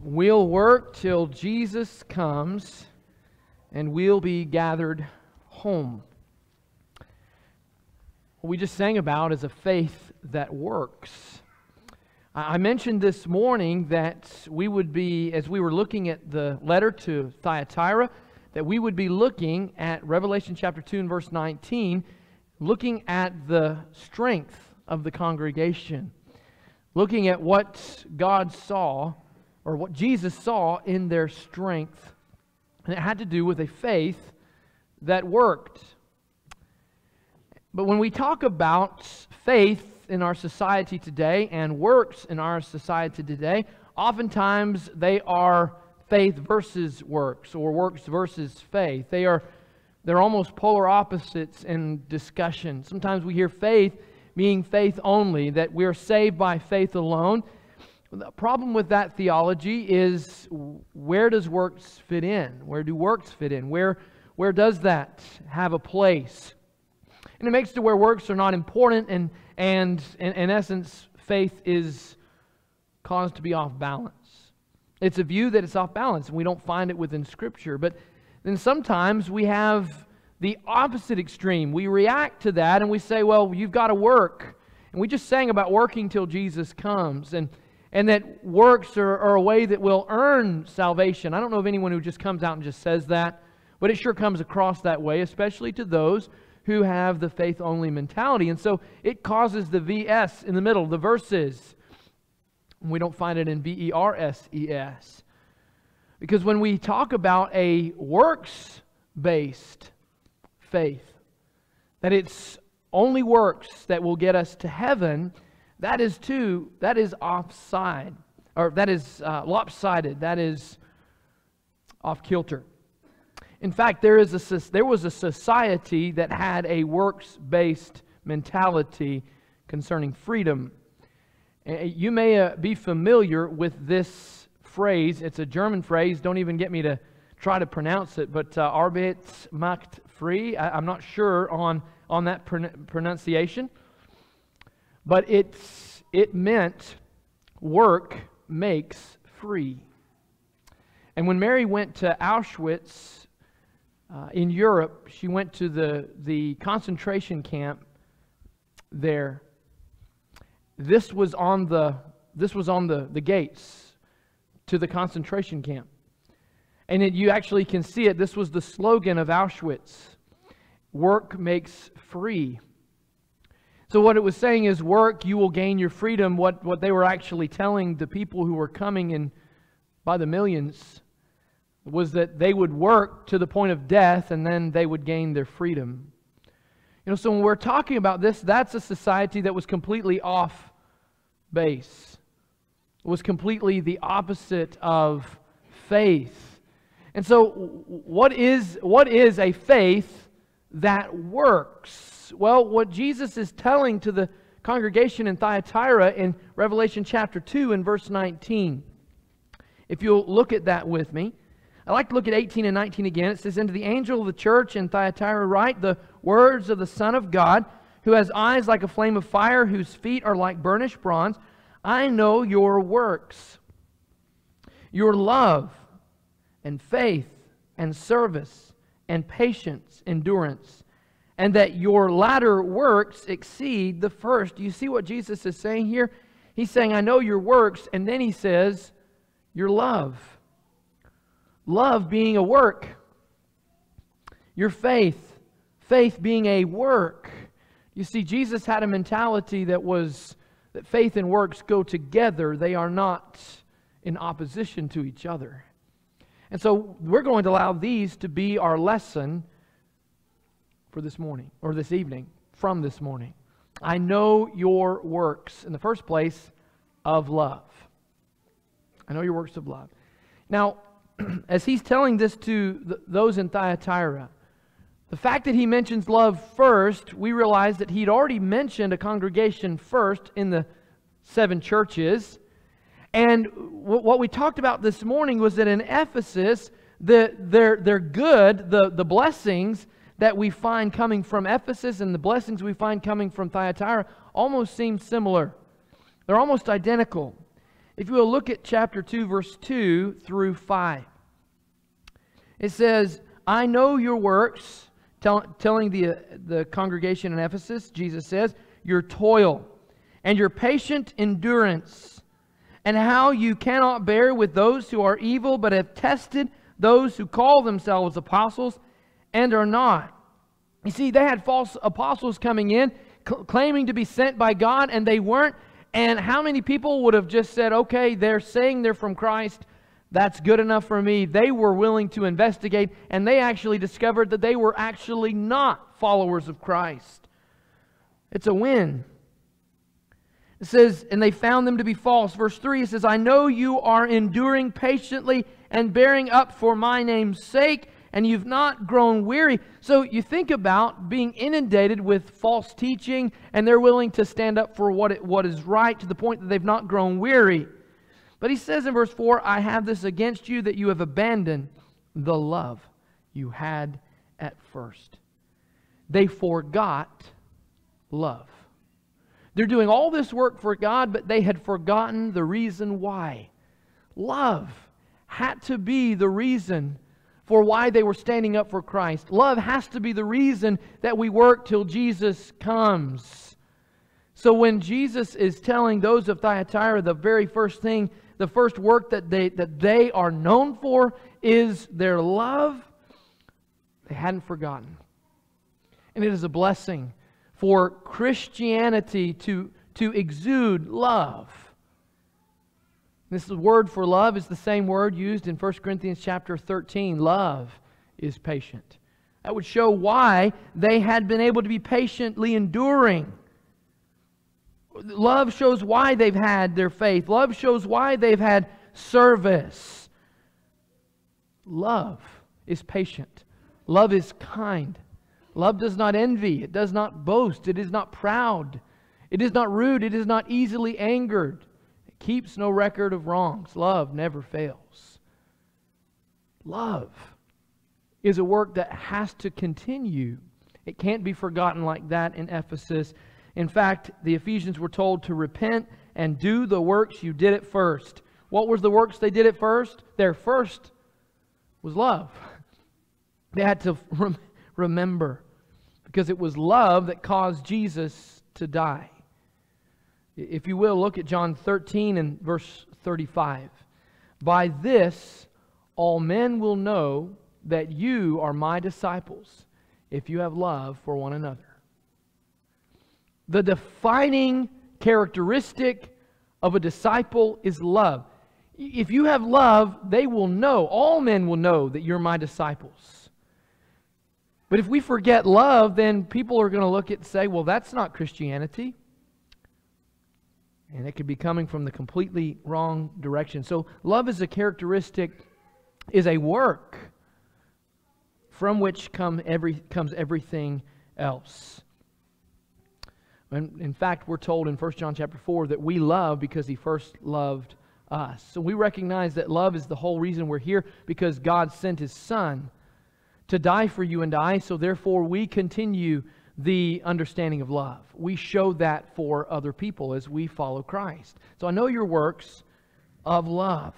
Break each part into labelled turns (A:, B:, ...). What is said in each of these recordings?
A: We'll work till Jesus comes and we'll be gathered home. What we just sang about is a faith that works. I mentioned this morning that we would be, as we were looking at the letter to Thyatira, that we would be looking at Revelation chapter 2 and verse 19, looking at the strength of the congregation, looking at what God saw or what Jesus saw in their strength. And it had to do with a faith that worked. But when we talk about faith in our society today and works in our society today, oftentimes they are faith versus works or works versus faith. They are they're almost polar opposites in discussion. Sometimes we hear faith being faith only, that we're saved by faith alone. The problem with that theology is where does works fit in? Where do works fit in? Where, where does that have a place? And it makes it to where works are not important, and, and in, in essence, faith is caused to be off balance. It's a view that it's off balance, and we don't find it within Scripture. But then sometimes we have the opposite extreme. We react to that and we say, well, you've got to work. And we just sang about working till Jesus comes. And and that works are, are, a way that will earn salvation. I don't know of anyone who just comes out and just says that, but it sure comes across that way, especially to those who have the faith only mentality. And so it causes the VS in the middle, the verses. We don't find it in V E R S E S. Because when we talk about a works based faith, that it's only works that will get us to heaven that is too, that is offside, or that is uh, lopsided, that is off kilter. In fact, there, is a, there was a society that had a works based mentality concerning freedom. You may uh, be familiar with this phrase. It's a German phrase. Don't even get me to try to pronounce it, but uh, Arbeitsmacht free. I, am not sure on, on that pronunciation. But it's, it meant work makes free. And when Mary went to Auschwitz uh, in Europe, she went to the, the concentration camp there. This was on the, this was on the, the gates to the concentration camp. And it, you actually can see it. This was the slogan of Auschwitz work makes free. So, what it was saying is, work, you will gain your freedom. What, what they were actually telling the people who were coming in by the millions was that they would work to the point of death and then they would gain their freedom. You know, so when we're talking about this, that's a society that was completely off base, it was completely the opposite of faith. And so, what is, what is a faith that works? Well, what Jesus is telling to the congregation in Thyatira in Revelation chapter 2 and verse 19. If you'll look at that with me. I'd like to look at 18 and 19 again. It says, "Into the angel of the church in Thyatira write the words of the Son of God, who has eyes like a flame of fire, whose feet are like burnished bronze. I know your works, your love and faith and service and patience, endurance, and that your latter works exceed the first. You see what Jesus is saying here? He's saying, I know your works, and then he says, your love. Love being a work. Your faith. Faith being a work. You see, Jesus had a mentality that was that faith and works go together, they are not in opposition to each other. And so we're going to allow these to be our lesson for this morning, or this evening, from this morning. I know your works, in the first place, of love. I know your works of love. Now, as he's telling this to th- those in Thyatira, the fact that he mentions love first, we realize that he'd already mentioned a congregation first in the seven churches. And w- what we talked about this morning was that in Ephesus, the, their, their good, the, the blessings, that we find coming from Ephesus and the blessings we find coming from Thyatira almost seem similar. They're almost identical. If you will look at chapter 2, verse 2 through 5, it says, I know your works, tell, telling the, uh, the congregation in Ephesus, Jesus says, your toil and your patient endurance, and how you cannot bear with those who are evil, but have tested those who call themselves apostles and are not. You see, they had false apostles coming in, cl- claiming to be sent by God, and they weren't. And how many people would have just said, okay, they're saying they're from Christ. That's good enough for me. They were willing to investigate, and they actually discovered that they were actually not followers of Christ. It's a win. It says, and they found them to be false. Verse 3 it says, I know you are enduring patiently and bearing up for my name's sake, and you've not grown weary. So you think about being inundated with false teaching, and they're willing to stand up for what, it, what is right to the point that they've not grown weary. But he says in verse 4 I have this against you that you have abandoned the love you had at first. They forgot love. They're doing all this work for God, but they had forgotten the reason why. Love had to be the reason for why they were standing up for Christ. Love has to be the reason that we work till Jesus comes. So when Jesus is telling those of Thyatira the very first thing, the first work that they, that they are known for is their love, they hadn't forgotten. And it is a blessing for Christianity to, to exude love. This word for love is the same word used in 1 Corinthians chapter 13. Love is patient. That would show why they had been able to be patiently enduring. Love shows why they've had their faith. Love shows why they've had service. Love is patient. Love is kind. Love does not envy. It does not boast. It is not proud. It is not rude. It is not easily angered it keeps no record of wrongs. Love never fails. Love is a work that has to continue. It can't be forgotten like that in Ephesus. In fact, the Ephesians were told to repent and do the works you did at first. What was the works they did at first? Their first was love. They had to remember because it was love that caused Jesus to die. If you will, look at John 13 and verse 35. By this, all men will know that you are my disciples if you have love for one another. The defining characteristic of a disciple is love. If you have love, they will know, all men will know that you're my disciples. But if we forget love, then people are going to look at and say, well, that's not Christianity. And it could be coming from the completely wrong direction. So, love is a characteristic, is a work from which come every, comes everything else. And in fact, we're told in 1 John chapter 4 that we love because he first loved us. So we recognize that love is the whole reason we're here because God sent his son to die for you and I. So therefore, we continue the understanding of love. We show that for other people as we follow Christ. So I know your works of love.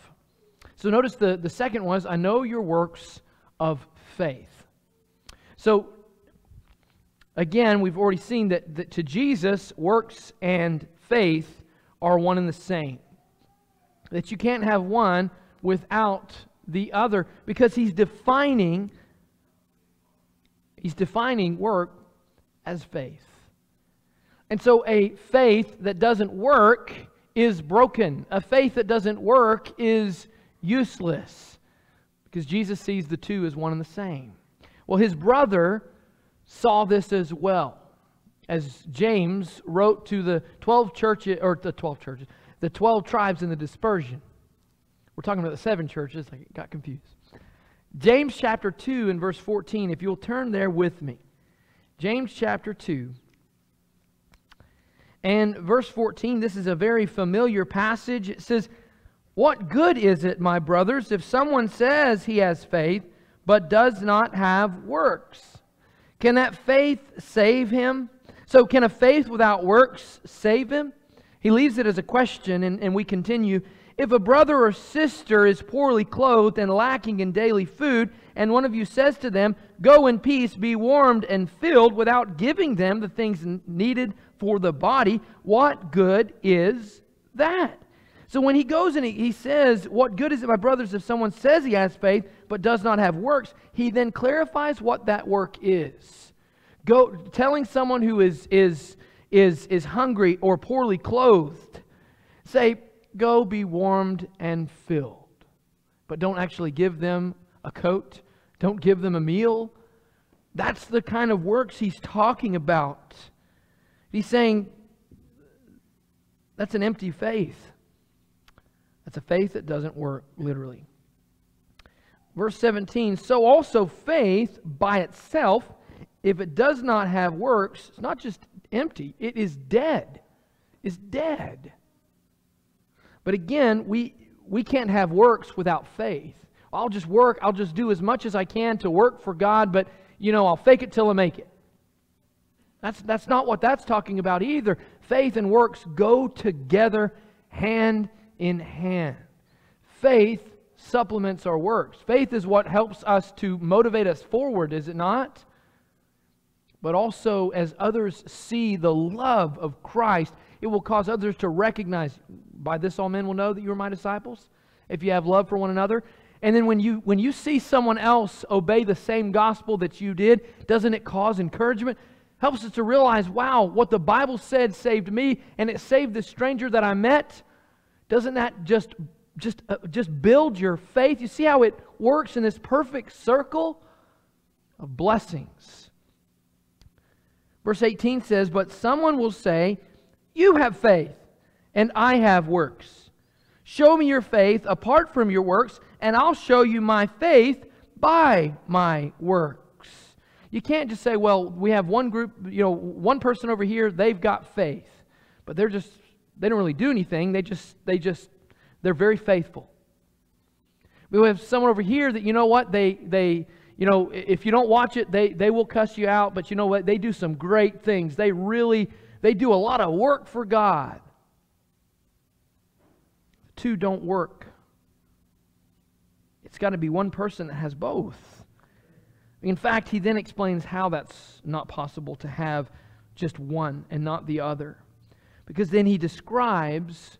A: So notice the, the second was, I know your works of faith. So again, we've already seen that, that to Jesus, works and faith are one and the same. That you can't have one without the other because he's defining he's defining work as faith. And so a faith that doesn't work is broken. A faith that doesn't work is useless because Jesus sees the two as one and the same. Well, his brother saw this as well. As James wrote to the 12 churches, or the 12 churches, the 12 tribes in the dispersion. We're talking about the seven churches. I got confused. James chapter 2 and verse 14, if you'll turn there with me. James chapter 2. And verse 14, this is a very familiar passage. It says, What good is it, my brothers, if someone says he has faith, but does not have works? Can that faith save him? So, can a faith without works save him? He leaves it as a question, and, and we continue. If a brother or sister is poorly clothed and lacking in daily food, and one of you says to them, Go in peace, be warmed and filled, without giving them the things needed for the body, what good is that? So when he goes and he, he says, What good is it, my brothers, if someone says he has faith but does not have works? He then clarifies what that work is. Go telling someone who is is is is hungry or poorly clothed, say, Go be warmed and filled. But don't actually give them a coat, don't give them a meal. That's the kind of works he's talking about. He's saying that's an empty faith. That's a faith that doesn't work, literally. Verse 17 So also faith by itself, if it does not have works, it's not just empty, it is dead. Is dead. But again, we, we can't have works without faith. I'll just work, I'll just do as much as I can to work for God, but you know, I'll fake it till I make it. That's, that's not what that's talking about either. Faith and works go together hand in hand. Faith supplements our works. Faith is what helps us to motivate us forward, is it not? But also, as others see the love of Christ, it will cause others to recognize by this all men will know that you are my disciples if you have love for one another and then when you when you see someone else obey the same gospel that you did doesn't it cause encouragement helps us to realize wow what the bible said saved me and it saved the stranger that i met doesn't that just just uh, just build your faith? You see how it works in this perfect circle of blessings. Verse 18 says, "But someone will say, you have faith, and I have works. Show me your faith apart from your works, and I'll show you my faith by my works." You can't just say, "Well, we have one group, you know, one person over here, they've got faith, but they're just they don't really do anything. They just, they just, they're very faithful. We have someone over here that, you know what, they, they, you know, if you don't watch it, they, they will cuss you out, but you know what, they do some great things. They really, they do a lot of work for God. Two don't work. It's got to be one person that has both. In fact, he then explains how that's not possible to have just one and not the other because then he describes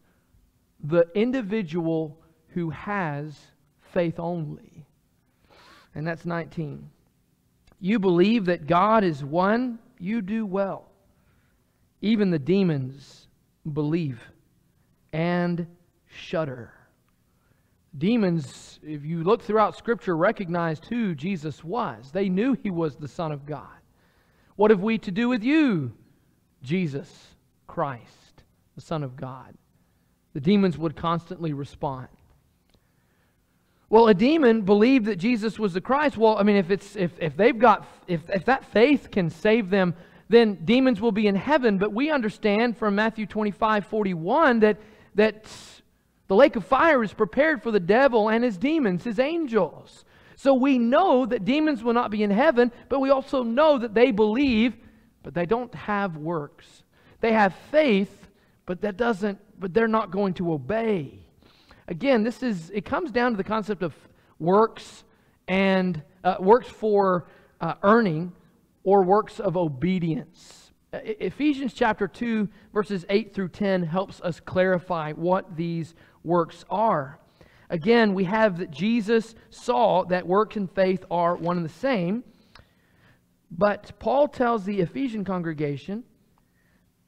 A: the individual who has faith only. And that's 19. You believe that God is one, you do well. Even the demons believe and shudder. Demons, if you look throughout Scripture, recognized who Jesus was. They knew he was the Son of God. What have we to do with you, Jesus Christ? the Son of God. The demons would constantly respond. Well, a demon believed that Jesus was the Christ. Well, I mean, if it's if, if they've got if, if that faith can save them, then demons will be in heaven. But we understand from Matthew 25, 41 that that the lake of fire is prepared for the devil and his demons, his angels. So we know that demons will not be in heaven, but we also know that they believe, but they don't have works. They have faith, but that doesn't, but they're not going to obey. Again, this is, it comes down to the concept of works and uh, works for uh, earning or works of obedience. Ephesians chapter 2, verses 8 through 10 helps us clarify what these works are. Again, we have that Jesus saw that works and faith are one and the same. But Paul tells the Ephesian congregation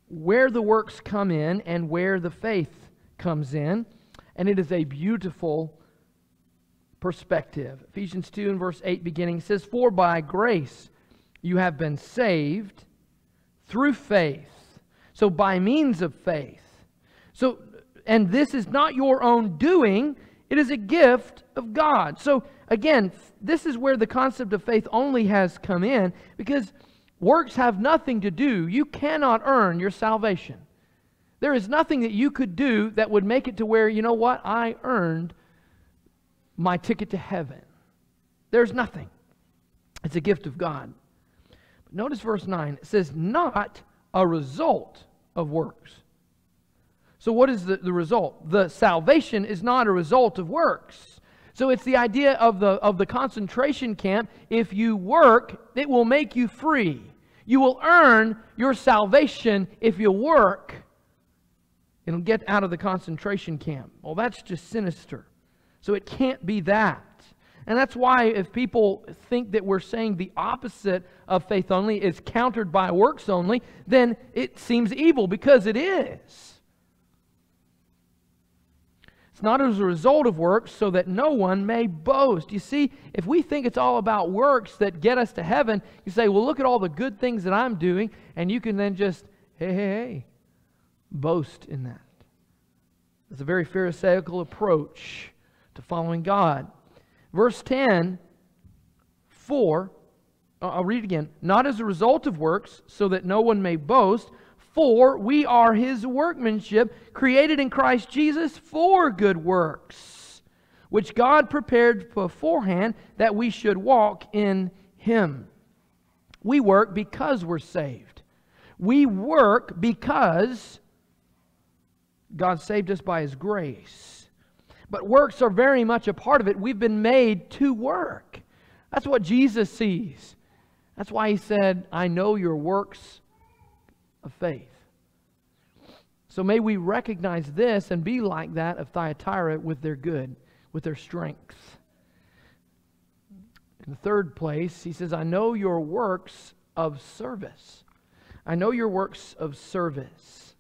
A: where the works come in and where the faith comes in. And it is a beautiful perspective. Ephesians 2 and verse 8 beginning says, For by grace you have been saved through faith. So by means of faith. So, and this is not your own doing, it is a gift of God. So again, this is where the concept of faith only has come in because Works have nothing to do. You cannot earn your salvation. There is nothing that you could do that would make it to where, you know what, I earned my ticket to heaven. There's nothing. It's a gift of God. Notice verse 9. It says, not a result of works. So, what is the, the result? The salvation is not a result of works. So, it's the idea of the, of the concentration camp. If you work, it will make you free. You will earn your salvation if you work. It'll get out of the concentration camp. Well, that's just sinister. So, it can't be that. And that's why, if people think that we're saying the opposite of faith only is countered by works only, then it seems evil because it is. It's not as a result of works, so that no one may boast. You see, if we think it's all about works that get us to heaven, you say, well, look at all the good things that I'm doing, and you can then just, hey, hey, hey, boast in that. It's a very Pharisaical approach to following God. Verse 10, 4, uh, I'll read it again. Not as a result of works, so that no one may boast, for we are his workmanship, created in Christ Jesus for good works, which God prepared beforehand that we should walk in him. We work because we're saved. We work because God saved us by his grace. But works are very much a part of it. We've been made to work. That's what Jesus sees. That's why he said, I know your works of faith. So may we recognize this and be like that of Thyatira with their good, with their strength. In the third place, he says, I know your works of service. I know your works of service.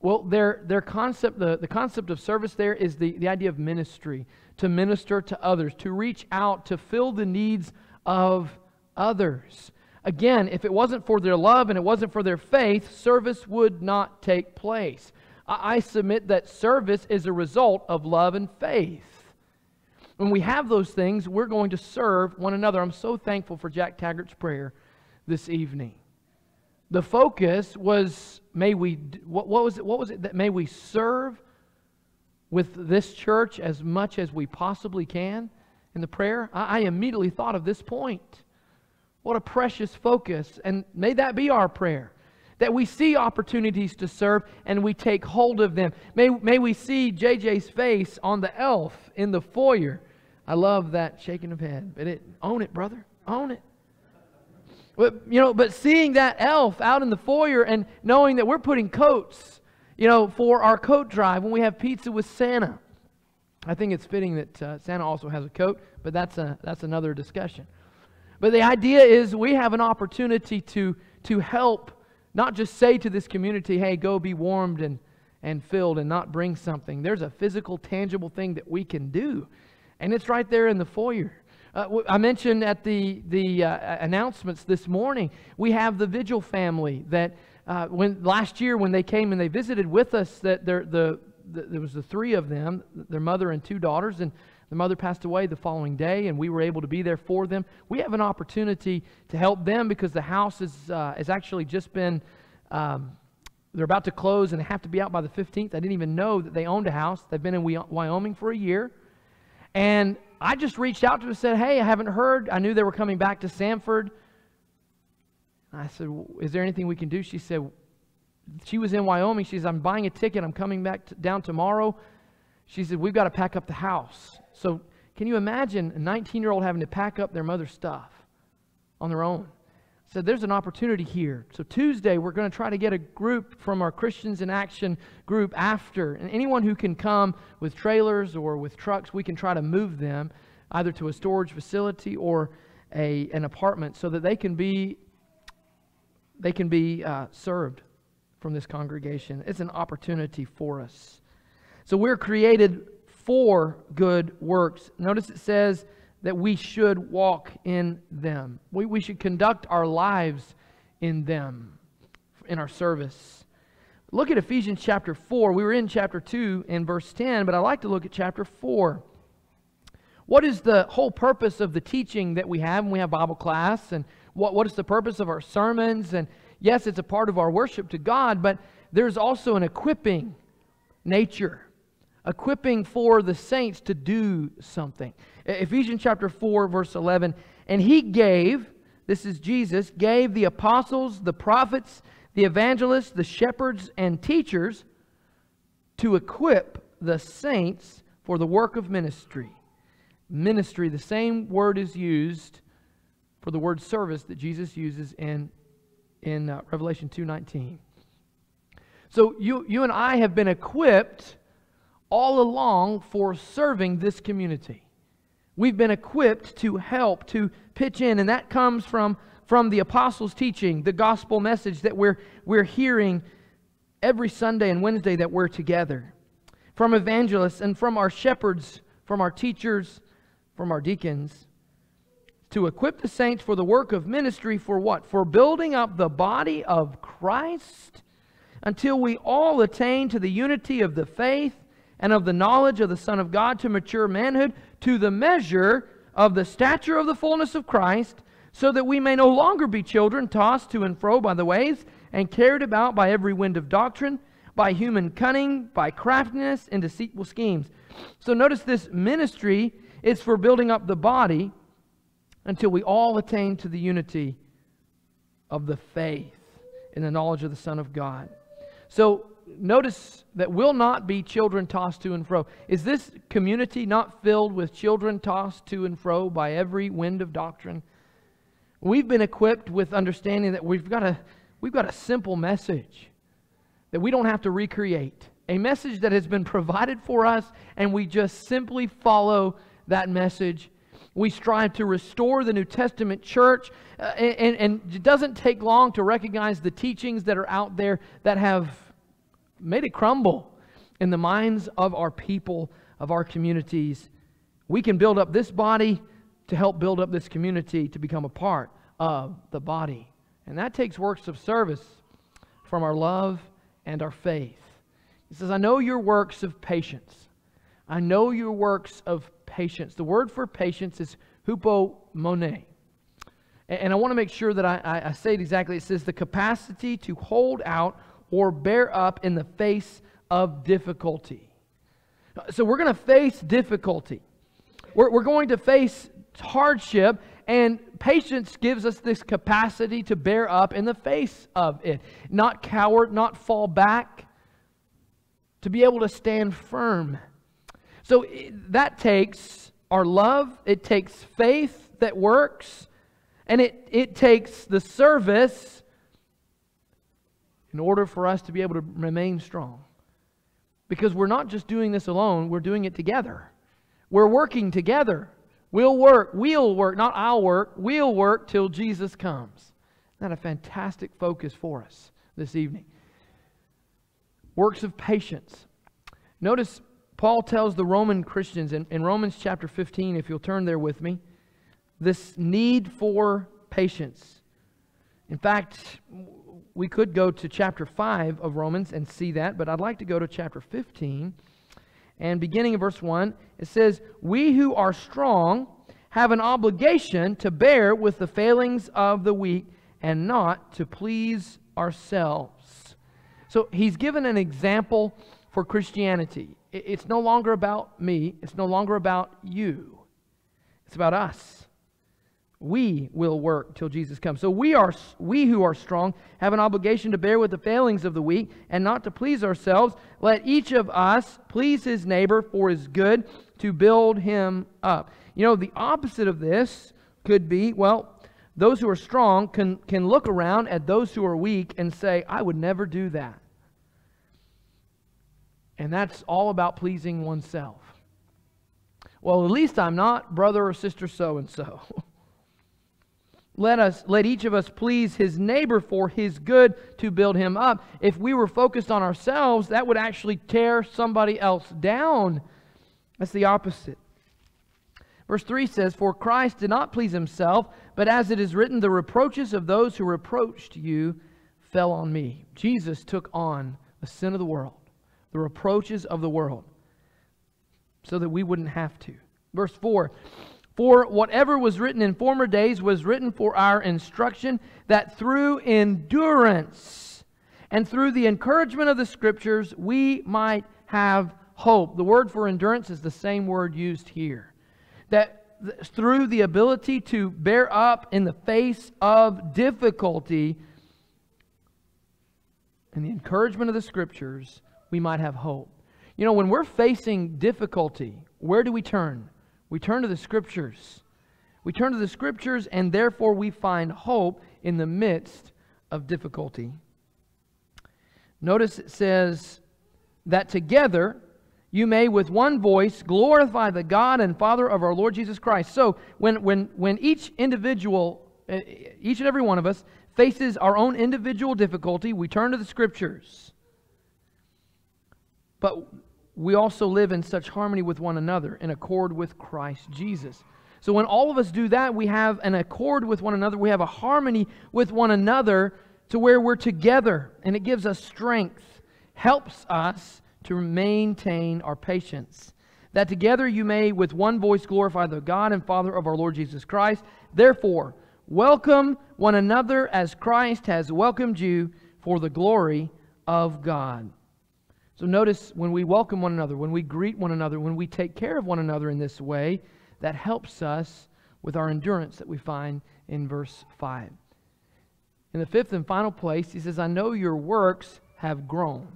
A: Well, their, their concept, the, the concept of service there is the, the idea of ministry, to minister to others, to reach out, to fill the needs of others. Again, if it wasn't for their love and it wasn't for their faith, service would not take place. I, I submit that service is a result of love and faith. When we have those things, we're going to serve one another. I'm so thankful for Jack Taggart's prayer this evening. The focus was may we what, what was it what was it that may we serve with this church as much as we possibly can in the prayer? I, I immediately thought of this point. What a precious focus. And may that be our prayer. That we see opportunities to serve and we take hold of them. May, may we see JJ's face on the elf in the foyer. I love that shaking of head. But it, own it, brother. Own it. But, you know, but seeing that elf out in the foyer and knowing that we're putting coats, you know, for our coat drive when we have pizza with Santa. I think it's fitting that uh, Santa also has a coat, but that's, a, that's another discussion. But the idea is we have an opportunity to, to help, not just say to this community, hey, go be warmed and, and filled and not bring something. There's a physical, tangible thing that we can do. And it's right there in the foyer. Uh, I mentioned at the, the uh, announcements this morning, we have the Vigil family that uh, when last year when they came and they visited with us, that there, the, the, there was the three of them, their mother and two daughters, and the mother passed away the following day, and we were able to be there for them. We have an opportunity to help them because the house is, uh, has actually just been, um, they're about to close and they have to be out by the 15th. I didn't even know that they owned a house. They've been in Wyoming for a year. And I just reached out to her and said, Hey, I haven't heard. I knew they were coming back to Sanford. I said, Is there anything we can do? She said, She was in Wyoming. She said, I'm buying a ticket. I'm coming back to, down tomorrow. She said, We've got to pack up the house. So, can you imagine a 19 year old having to pack up their mother's stuff on their own? Said there's an opportunity here. So Tuesday we're going to try to get a group from our Christians in Action group after. And anyone who can come with trailers or with trucks, we can try to move them either to a storage facility or a, an apartment so that they can be they can be uh, served from this congregation. It's an opportunity for us. So we're created for good works. Notice it says that we should walk in them. We, we should conduct our lives in them, in our service. Look at Ephesians chapter 4. We were in chapter 2 and verse 10, but I like to look at chapter 4. What is the whole purpose of the teaching that we have when we have Bible class? And what, what is the purpose of our sermons? And yes, it's a part of our worship to God, but there's also an equipping nature equipping for the saints to do something. Ephesians chapter 4, verse 11. And he gave, this is Jesus, gave the apostles, the prophets, the evangelists, the shepherds, and teachers to equip the saints for the work of ministry. Ministry, the same word is used for the word service that Jesus uses in, in uh, Revelation 2.19. So you, you and I have been equipped all along for serving this community. We've been equipped to help, to pitch in, and that comes from, from the apostles' teaching, the gospel message that we're, we're hearing every Sunday and Wednesday that we're together. From evangelists and from our shepherds, from our teachers, from our deacons, to equip the saints for the work of ministry for what? For building up the body of Christ until we all attain to the unity of the faith and of the knowledge of the Son of God to mature manhood, to the measure of the stature of the fullness of Christ, so that we may no longer be children tossed to and fro by the waves and carried about by every wind of doctrine, by human cunning, by craftiness and deceitful schemes. So notice this ministry is for building up the body until we all attain to the unity of the faith in the knowledge of the Son of God. So notice that will not be children tossed to and fro. Is this community not filled with children tossed to and fro by every wind of doctrine? We've been equipped with understanding that we've got a, we've got a simple message that we don't have to recreate. A message that has been provided for us, and we just simply follow that message. We strive to restore the New Testament church, uh, and, and it doesn't take long to recognize the teachings that are out there that have made it crumble in the minds of our people, of our communities. We can build up this body to help build up this community to become a part of the body. And that takes works of service from our love and our faith. He says, I know your works of patience. I know your works of patience. The word for patience is hupomone. And I want to make sure that I, I, say it exactly. It says the capacity to hold out or bear up in the face of difficulty. So we're going to face difficulty. We're, we're going to face hardship, and patience gives us this capacity to bear up in the face of it. Not cower, not fall back, to be able to stand firm. So that takes our love, it takes faith that works, and it, it takes the service in order for us to be able to remain strong. Because we're not just doing this alone, we're doing it together. We're working together. We'll work, we'll work, not I'll work, we'll work till Jesus comes. Isn't a fantastic focus for us this evening? Works of patience. Notice Paul tells the Roman Christians in, in Romans chapter 15, if you'll turn there with me, this need for patience. In fact, we could go to chapter 5 of Romans and see that, but I'd like to go to chapter 15. And beginning in verse 1, it says, We who are strong have an obligation to bear with the failings of the weak and not to please ourselves. So he's given an example for Christianity. It's no longer about me, it's no longer about you, it's about us we will work till Jesus comes. So we are we who are strong have an obligation to bear with the failings of the weak and not to please ourselves. Let each of us please his neighbor for his good to build him up. You know, the opposite of this could be, well, those who are strong can, can look around at those who are weak and say, I would never do that. And that's all about pleasing oneself. Well, at least I'm not brother or sister so and so. Let us let each of us please his neighbor for his good to build him up. If we were focused on ourselves, that would actually tear somebody else down. That's the opposite. Verse 3 says, For Christ did not please himself, but as it is written, the reproaches of those who reproached you fell on me. Jesus took on the sin of the world, the reproaches of the world, so that we wouldn't have to. Verse 4 for whatever was written in former days was written for our instruction, that through endurance and through the encouragement of the Scriptures we might have hope. The word for endurance is the same word used here. That through the ability to bear up in the face of difficulty and the encouragement of the Scriptures, we might have hope. You know, when we're facing difficulty, where do we turn? We turn to the Scriptures. We turn to the Scriptures, and therefore we find hope in the midst of difficulty. Notice it says that together you may with one voice glorify the God and Father of our Lord Jesus Christ. So when, when, when each individual, eh, each and every one of us, faces our own individual difficulty, we turn to the Scriptures. But we also live in such harmony with one another, in accord with Christ Jesus. So when all of us do that, we have an accord with one another, we have a harmony with one another to where we're together, and it gives us strength, helps us to maintain our patience. That together you may with one voice glorify the God and Father of our Lord Jesus Christ. Therefore, welcome one another as Christ has welcomed you for the glory of God. So notice when we welcome one another, when we greet one another, when we take care of one another in this way, that helps us with our endurance that we find in verse 5. In the fifth and final place, he says, I know your works have grown.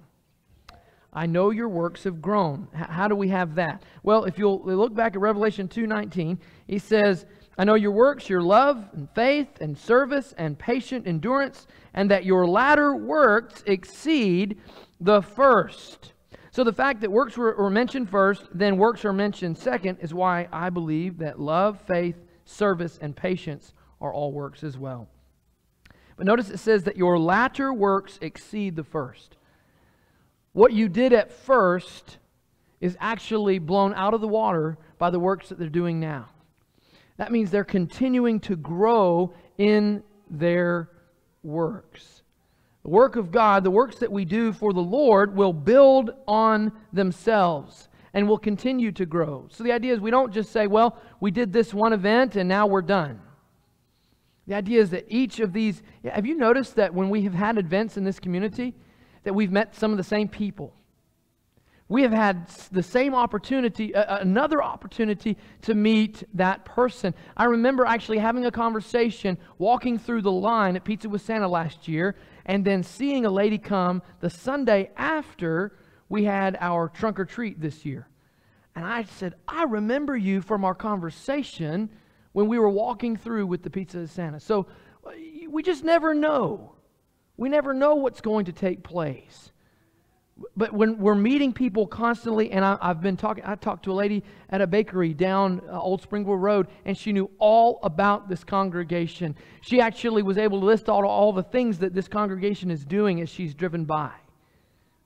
A: I know your works have grown. How do we have that? Well, if you'll look back at Revelation 2:19, he says, I know your works, your love and faith and service and patient endurance, and that your latter works exceed the first. So the fact that works were, were mentioned first, then works are mentioned second, is why I believe that love, faith, service, and patience are all works as well. But notice it says that your latter works exceed the first. What you did at first is actually blown out of the water by the works that they're doing now. That means they're continuing to grow in their works. Work of God, the works that we do for the Lord, will build on themselves and will continue to grow. So the idea is we don't just say, well, we did this one event and now we're done. The idea is that each of these, have you noticed that when we have had events in this community, that we've met some of the same people? we have had the same opportunity, uh, another opportunity to meet that person. I remember actually having a conversation walking through the line at Pizza with Santa last year and then seeing a lady come the Sunday after we had our trunk or treat this year. And I said, I remember you from our conversation when we were walking through with the Pizza Santa. So uh, we just never know. We never know what's going to take place but when we're meeting people constantly, and I, have been talking, I talked to a lady at a bakery down uh, Old Springville Road, and she knew all about this congregation. She actually was able to list all, all the things that this congregation is doing as she's driven by.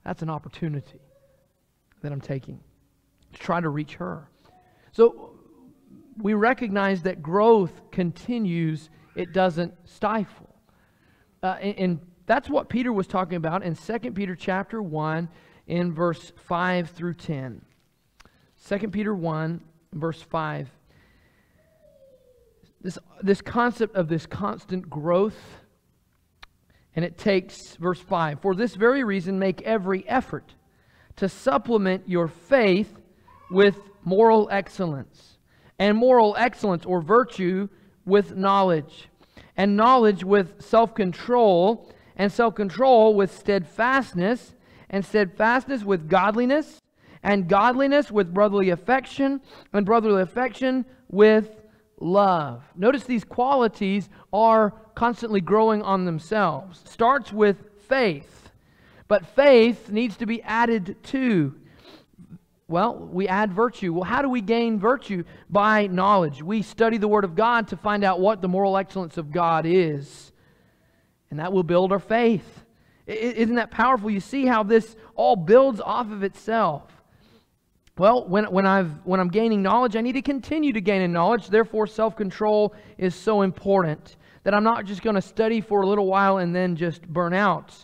A: That's an opportunity that I'm taking to try to reach her. So we recognize that growth continues, it doesn't stifle. Uh, in, in that's what Peter was talking about in 2 Peter chapter 1 in verse 5 through 10. 2 Peter 1 verse 5. This, this concept of this constant growth, and it takes verse 5 For this very reason, make every effort to supplement your faith with moral excellence, and moral excellence or virtue with knowledge, and knowledge with self control and self control with steadfastness, and steadfastness with godliness, and godliness with brotherly affection, and brotherly affection with love. Notice these qualities are constantly growing on themselves. Starts with faith, but faith needs to be added to. Well, we add virtue. Well, how do we gain virtue? By knowledge. We study the Word of God to find out what the moral excellence of God is and that will build our faith. Isn't that powerful? You see how this all builds off of itself. Well, when, when, I've, when I'm gaining knowledge, I need to continue to gain in knowledge. Therefore, self control is so important that I'm not just going to study for a little while and then just burn out.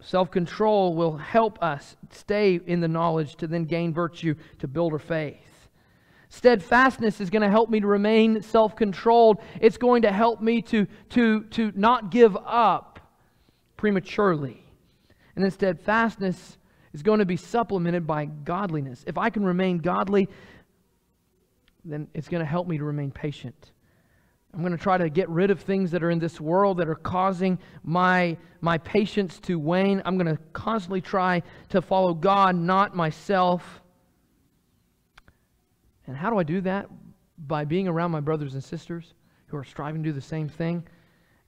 A: Self control will help us stay in the knowledge to then gain virtue to build our faith. Steadfastness is going to help me to remain self controlled. It's going to help me to, to, to not give up prematurely. And then steadfastness is going to be supplemented by godliness. If I can remain godly, then it's going to help me to remain patient. I'm going to try to get rid of things that are in this world that are causing my, my patience to wane. I'm going to constantly try to follow God, not myself. And how do I do that? By being around my brothers and sisters who are striving to do the same thing.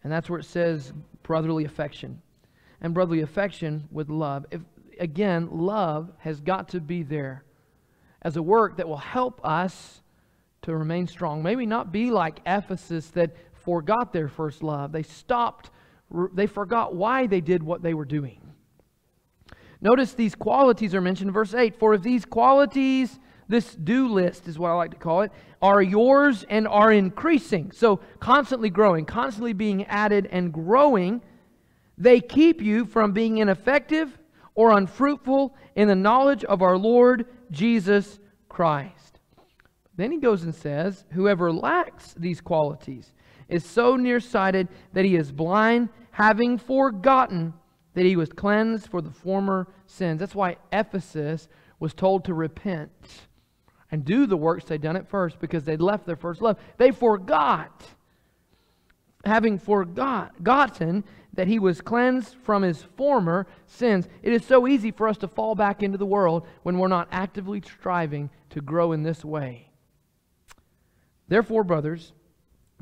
A: And that's where it says brotherly affection. And brotherly affection with love. If, again, love has got to be there as a work that will help us to remain strong. Maybe not be like Ephesus that forgot their first love. They stopped, they forgot why they did what they were doing. Notice these qualities are mentioned in verse 8. For if these qualities, this do list is what I like to call it, are yours and are increasing, so constantly growing, constantly being added and growing, they keep you from being ineffective or unfruitful in the knowledge of our Lord Jesus Christ. Then he goes and says, Whoever lacks these qualities is so nearsighted that he is blind, having forgotten that he was cleansed for the former sins. That's why Ephesus was told to repent and do the works they'd done at first because they'd left their first love. They forgot, having forgotten that he was cleansed from his former sins. It is so easy for us to fall back into the world when we're not actively striving to grow in this way. Therefore, brothers,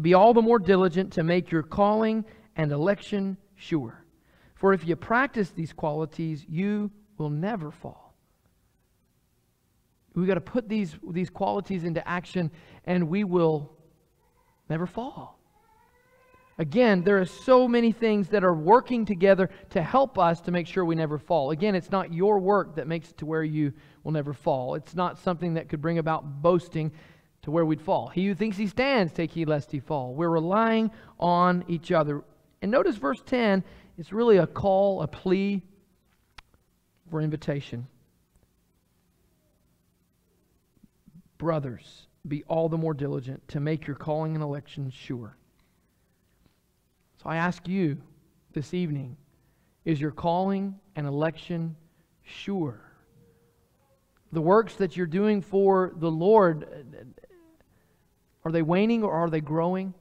A: be all the more diligent to make your calling and election sure. For if you practice these qualities, you will never fall. We've got to put these, these qualities into action, and we will never fall. Again, there are so many things that are working together to help us to make sure we never fall. Again, it's not your work that makes it to where you will never fall. It's not something that could bring about boasting to where we'd fall. He who thinks he stands, take heed lest he fall. We're relying on each other. And notice verse 10, it's really a call, a plea for invitation. Brothers, be all the more diligent to make your calling and election sure. So I ask you this evening is your calling and election sure? The works that you're doing for the Lord, are they waning or are they growing?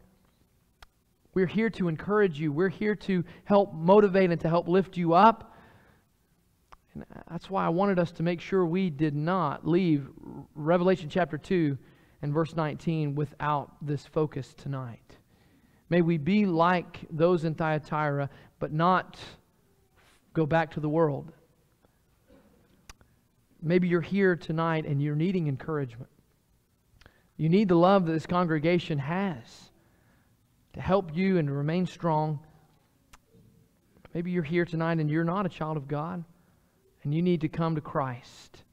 A: We're here to encourage you. We're here to help motivate and to help lift you up. And that's why I wanted us to make sure we did not leave Revelation chapter 2 and verse 19 without this focus tonight. May we be like those in Thyatira, but not go back to the world. Maybe you're here tonight and you're needing encouragement. You need the love that this congregation has to help you and to remain strong. Maybe you're here tonight and you're not a child of God and you need to come to Christ.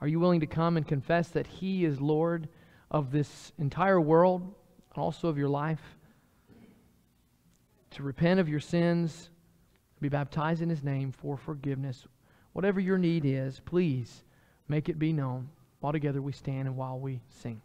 A: Are you willing to come and confess that He is Lord of this entire world and also of your life? To repent of your sins, be baptized in His name for forgiveness. Whatever your need is, please make it be known. While together we stand and while we sing.